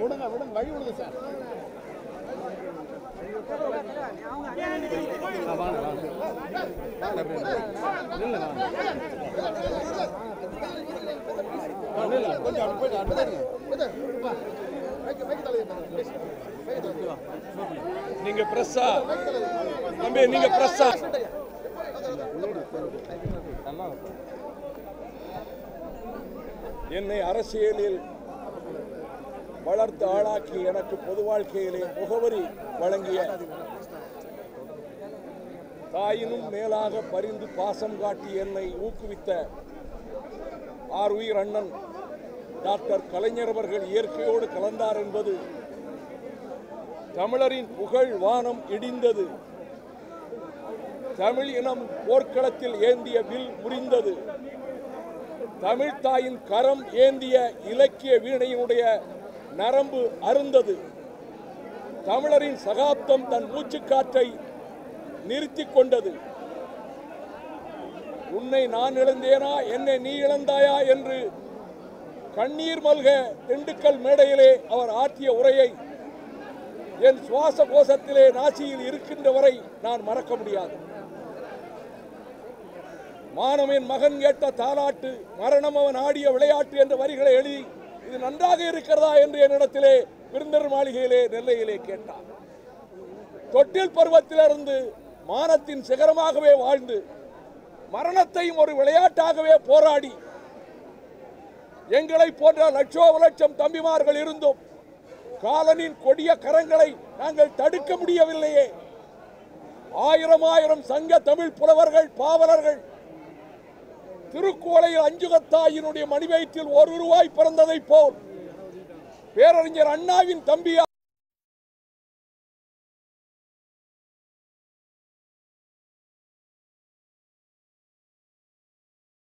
விடுங்க விடுங்க வழி விடுங்க சார் கொஞ்சம் போயிட்டு நீங்க பிரஸ்ஸா தம்பி நீங்க பிரஸ்ஸா என்னை அரசியலில் வளர்த்து ஆளாக்கி எனக்கு பொது வாழ்க்கையிலே முகவரி வழங்கிய தாயினும் மேலாக பரிந்து பாசம் காட்டி என்னை ஊக்குவித்த ஆர் உயிர் அண்ணன் டாக்டர் கலைஞர் அவர்கள் இயற்கையோடு கலந்தார் என்பது தமிழரின் புகழ் வானம் இடிந்தது. தமிழ் இனம் போர்க்களத்தில் ஏந்திய வில் முறிந்தது. தமிழ் தாயின் கரம் ஏந்திய இலக்கிய வீணையினுடைய நரம்பு அருந்தது. தமிழரின் சகாப்தம் தன் மூச்சுக்காற்றை நிறுத்திக் கொண்டது. உன்னை நான் இழந்தேனா? என்னை நீ இழந்தாயா? என்று கண்ணீர் மல்க திண்டுக்கல் மேடையிலே அவர் ஆற்றிய உரையை என் சுவாச கோஷத்திலே நாசியில் இருக்கின்ற வரை நான் மறக்க முடியாது. மானம் மகன் கேட்ட தாலாட்டு மரணம் அவன் ஆடிய விளையாட்டு என்ற வரிகளை எழுதி இது நன்றாக இருக்கிறதா என்று என்னிடத்திலே விருந்தர் மாளிகையிலே நெல்லையிலே கேட்டார். தொட்டில் பருவத்திலிருந்து மானத்தின் சிகரமாகவே வாழ்ந்து மரணத்தையும் ஒரு விளையாட்டாகவே போராடி எங்களை போன்ற லட்சோ லட்சம் தம்பிமார்கள் இருந்தும் காலனின் கொடிய கரங்களை நாங்கள் தடுக்க முடியவில்லையே. ஆயிரம் ஆயிரம் சங்க தமிழ் புலவர்கள் பாவலர்கள் திருக்குவளையில் அஞ்சுகத்தாயினுடைய மணிவயிற்றில் ஒரு ரூபாய் பிறந்ததைப் போல் பேரறிஞர் அண்ணாவின் தம்பியா